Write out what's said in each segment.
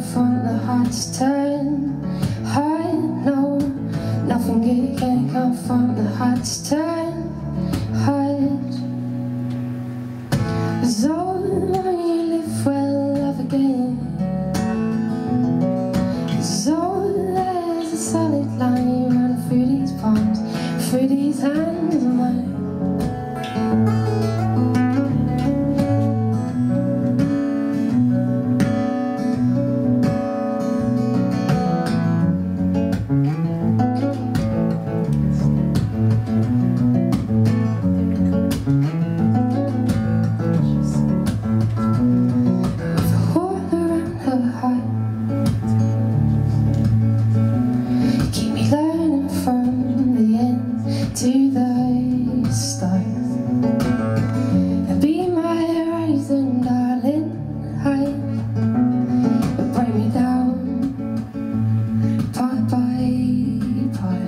off on the to turn. I no Nothing can come from the heart's turn. Hide So you live well love again. So there's a solid line running through these palms Through these hands of mine. Keep me learning from the end to the start. Be my horizon, darling, high But break me down, part by part.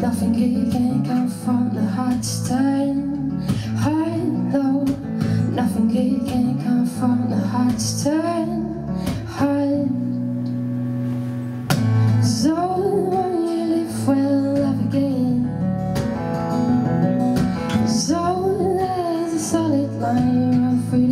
Nothing you can come from the heart's turn. High, low, nothing good can come from the heart's turn. Why you?